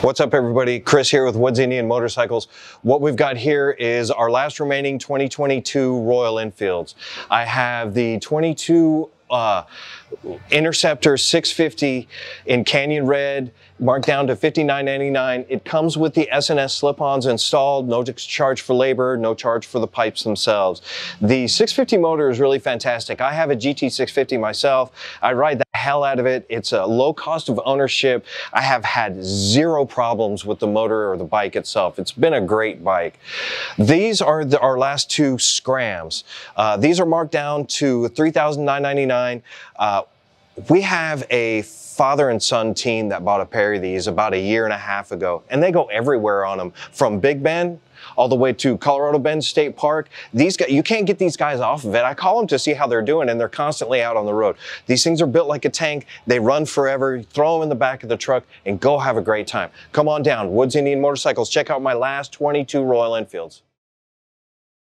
What's up, everybody? Chris here with Woods Indian Motorcycles. What we've got here is our last remaining 2022 Royal Enfields. I have the 22 uh, Interceptor 650 in Canyon Red, marked down to $59.99. It comes with the S&S slip-ons installed, no charge for labor, no charge for the pipes themselves. The 650 motor is really fantastic. I have a GT650 myself. I ride the hell out of it. It's a low cost of ownership. I have had zero problems with the motor or the bike itself. It's been a great bike. These are the, our last two Scrams. Uh, these are marked down to $3,999. Uh, we have a father and son team that bought a pair of these about a year and a half ago, and they go everywhere on them from Big Bend all the way to Colorado Bend State Park. These guys, you can't get these guys off of it. I call them to see how they're doing, and they're constantly out on the road. These things are built like a tank. They run forever. Throw them in the back of the truck and go have a great time. Come on down, Woods Indian Motorcycles. Check out my last 22 Royal Enfields.